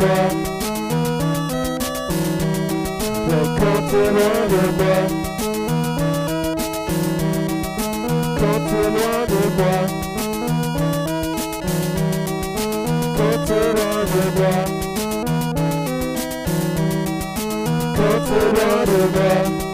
breath. Put comfort on your breath. Comfort on your breath. Comfort on your breath. Comfort.